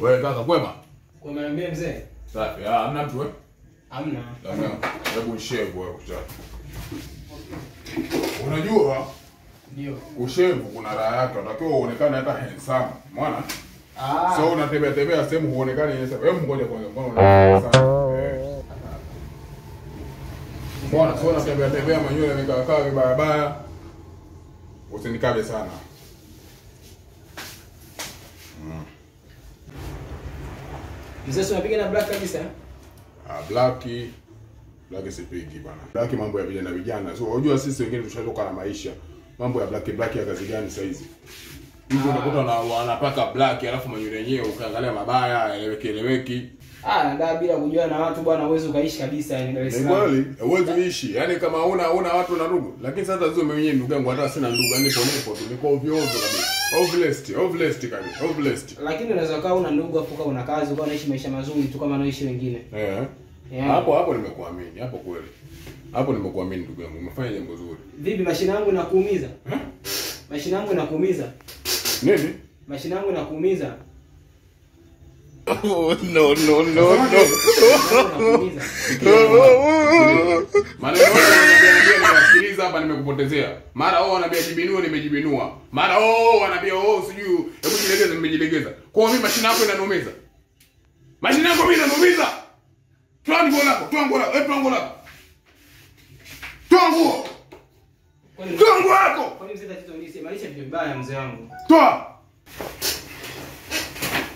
Wewe kaka kwema? Kwa mimi mzee. Safi. Ah, hamna mtu eh? Hamna. Hamna. Hebu nishevu wewe kuchana. Unajua Ndio. Ushevu kuna raha yake, unatakiwa uonekane hata handsome. Umeona? Ah. So unatembea tembea sehemu uonekane yeye sasa. Hebu ngoja kwanza, mbona unaonekana sana? Eh. Mbona sio unatembea tembea manywele yamekaa kaa vibaya baya? Usinikabe sana. Mzee unapiga na black kabisa. eh? Ah, black black sipigi bana. Black mambo ya vijana vijana. So unajua sisi wengine tushatoka na maisha. Mambo ya black black ya kazi gani sasa Hivi unakuta wanapaka black alafu manywele yenyewe ukiangalia mabaya eleweki eleweki. Ah, nadaa bila kujua na watu bwana uwezi ukaishi kabisa yani Dar es Salaam. kweli, uwezi uishi. Yaani kama una una watu na ndugu. Lakini sasa zio mwenyewe ndugu yangu hata sina ndugu, yani kwa nipo tu. Niko ovyo ovyo kabisa. Ovlest, ovlest kabisa. Ovlest. Lakini unaweza kuwa una ndugu afu kama una kazi ukawa unaishi maisha mazuri tu kama wanaishi wengine. Eh. Yeah. Hapo hapo nimekuamini. Hapo kweli. Hapo nimekuamini ndugu yangu. Umefanya jambo zuri. Vipi mashine yangu inakuumiza? Eh? Mashine yangu inakuumiza? Nini? Mashine yangu inakuumiza? Oh, no, no, no, no. Maneno nimesikiliza hapa nimekupotezea. Mara oh wanaambia jibinua nimejibinua. Mara oh wanaambia oh sijui hebu jilegeza nimejilegeza. Kwa hiyo mimi mashine yako inanumiza. Mashine yako mimi inanumiza. Toa nguo lako, toa nguo lako, eh toa nguo lako. Toa nguo. wako. Kwa nini mzee tatizo ni sema alisha vitu vibaya mzee wangu. Toa.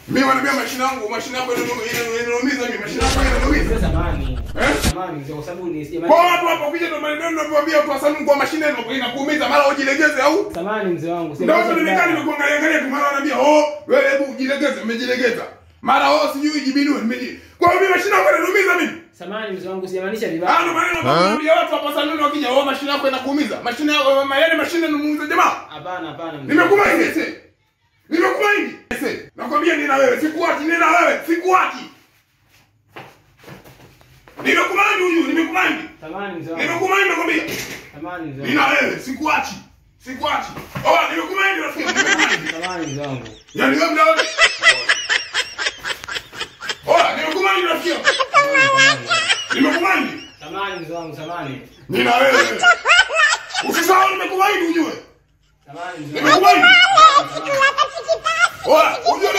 Mimi wanaambia mashine yangu, mashine yako inanumiza mimi, mashine yako inanumiza. Mzee samani. Eh? Samani mzee kwa sababu ni sema. Kwa watu hapo kuja ndo maneno ninavyowaambia kwa sababu kwa mashine inakuumiza mara ujilegeze au Samani mzee wangu. Ndio ndio nimekaa nimekuangalia angalia tu mara wanaambia oh wewe hebu ujilegeze umejilegeza. Mara oh sijui jibinue nimeji. Kwa hiyo mimi mashine yako Samani mzee wangu sijamaanisha vibaya. Ah ndio maana ya watu hapa saluni wakija wao mashine yako inakuumiza. Mashine yako mayele mashine inanumiza jamaa. Hapana hapana Nimekuwa hivi sasa. Nimekuwa hivi. Sasa Nakwambia nina wewe sikuachi nina wewe sikuachi. Nimekumaini huyu nimekumaini. Samani mzee wangu. Nimekumaini nakwambia. Samani mzee wangu. Nina wewe sikuachi. Sikuachi. Oh nimekumaini rafiki. Samani mzee wangu. Yaani wewe mdao. Samani mzee wangu, samani. Nina wewe. Usisahau nimekumaini ujue. Samani mzee wangu. Ola, ujue.